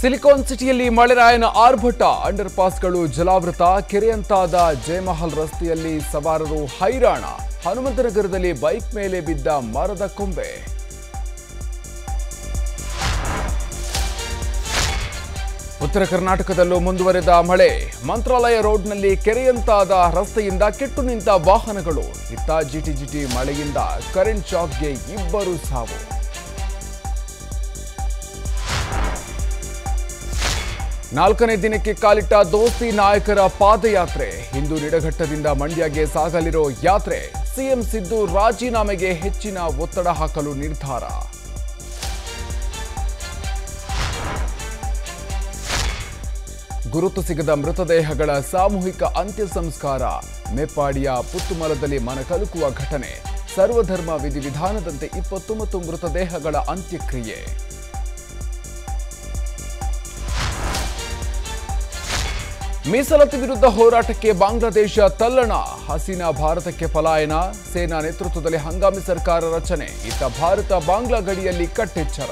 Silicon ಸಿಟಿಯಲ್ಲಿ ಮಳೆರಾಯನ ಆರ್ಭಟ, under ಪಾಸ್ಗಳು ಜಲಾವೃತ, ಕೆರೆಯಂತಾದ Jayamahal ರಸ್ತೆಯಲ್ಲಿ ಸವಾರರು ಹೈರಾಣ. ಹನುಮಂತನಗರದಲ್ಲಿ ಬೈಕ್ ಮೇಲೆ ಬಿದ್ದ ಮರದ ಕೊಂಬೆ. ಉತ್ತರ ಕರ್ನಾಟಕದಲ್ಲೂ ಮುಂದುವರೆದ ಮಳೆ. ಮಂತ್ರಾಲಯ ರೋಡ್ನಲ್ಲಿ ಕೆರೆಯಂತಾದ ರಸ್ತೆಯಿಂದ ಕೆಟ್ಟು ನಿಂತ ವಾಹನಗಳು. ಇತ್ತ ಜಿಟಿ ಜಿಟಿ ಮಳೆಯಿಂದ ಕರೆಂಟ್ ಶಾಕ್ಗೆ ಇಬ್ಬರು ಸಾವು. ನಾಲ್ಕನೇ ದಿನಕ್ಕೆ ಕಾಲಿಟ್ಟ ದೋಸ್ತಿ ನಾಯಕರ ಪಾದಯಾತ್ರೆ. ಇಂದು ನಿಡಘಟ್ಟದಿಂದ ಮಂಡ್ಯಗೆ ಸಾಗಲಿರೋ ಯಾತ್ರೆ, ಸಿಎಂ ಸಿದ್ದು ರಾಜೀನಾಮೆಗೆ ಹೆಚ್ಚಿನ ಒತ್ತಡ ಹಾಕಲು ನಿರ್ಧಾರ. ಗುರುತು ಸಿಗದ ಮೃತದೇಹಗಳ ಸಾಮೂಹಿಕ ಅಂತ್ಯ ಸಂಸ್ಕಾರ ಮೆಪ್ಪಾಡಿಯ ಪುತ್ತುಮಲದಲ್ಲಿ ಮನಕಲುಕುವ ಘಟನೆ. ಸರ್ವಧರ್ಮ ವಿಧಿವಿಧಾನದಂತೆ ಇಪ್ಪತ್ತೊಂಬತ್ತು ಮೃತದೇಹಗಳ ಅಂತ್ಯಕ್ರಿಯೆ. ಮೀಸಲಾತಿ ವಿರುದ್ಧ ಹೋರಾಟಕ್ಕೆ ಬಾಂಗ್ಲಾದೇಶ ತಲ್ಲಣ. ಹಸೀನಾ ಭಾರತಕ್ಕೆ ಪಲಾಯನ. ಸೇನಾ ನೇತೃತ್ವದಲ್ಲಿ ಹಂಗಾಮಿ ಸರ್ಕಾರ ರಚನೆ. ಇತ್ತ ಭಾರತ ಬಾಂಗ್ಲಾ ಗಡಿಯಲ್ಲಿ ಕಟ್ಟೆಚ್ಚರ.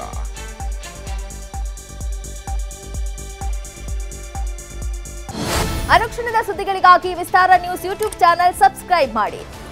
ಅನುಕ್ಷಣದ ಸುದ್ದಿಗಳಿಗಾಗಿ Vistara news YouTube channel subscribe ಮಾಡಿ.